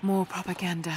More propaganda.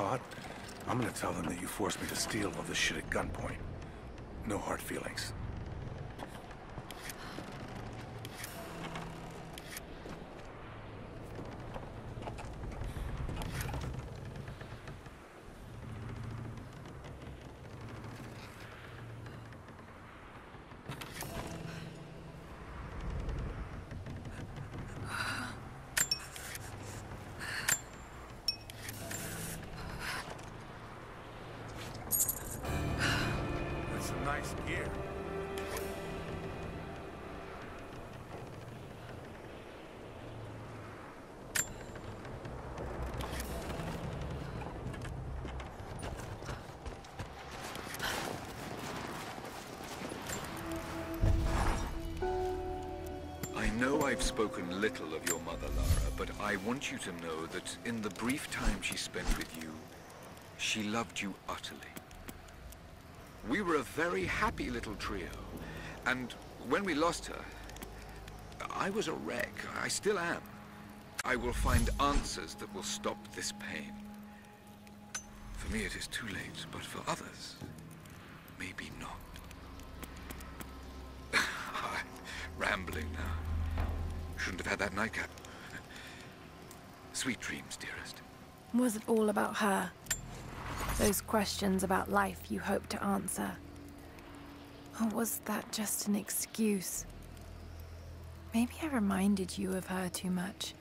Caught, I'm gonna tell them that you forced me to steal all this shit at gunpoint. No hard feelings. I know I've spoken little of your mother, Lara, but I want you to know that in the brief time she spent with you, she loved you utterly. We were a very happy little trio, and when we lost her, I was a wreck. I still am. I will find answers that will stop this pain. For me, it is too late, but for others, maybe not. I'm rambling now. Shouldn't have had that nightcap. Sweet dreams, dearest. Was it all about her? Those questions about life you hoped to answer? Or was that just an excuse? Maybe I reminded you of her too much.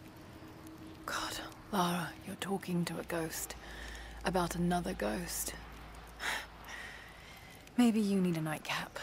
God, Lara, you're talking to a ghost. About another ghost. Maybe you need a nightcap.